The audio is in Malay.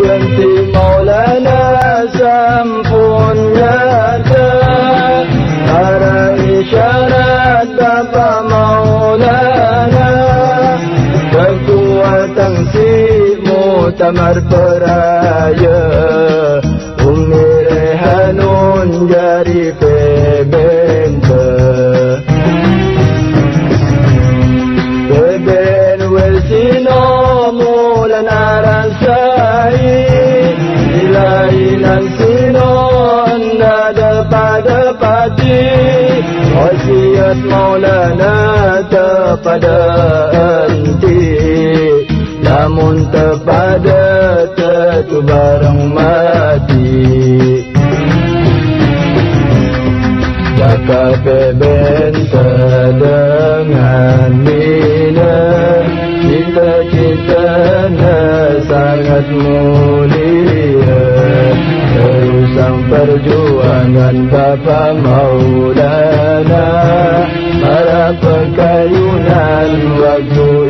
binti Maulana sampun nyata Para isyarat Bapa Maulana. Kekuatan si mutamar peraya. Umi Rehanun jari pebente Beben welsino mulan pada pati Wasiat maulana kepada enti Namun kepada tetu barang mati. Jaka bebenta dengan mina. Cita-citanya sangat mulia perjuangan Bapa Maulana. Para pekayunan waktu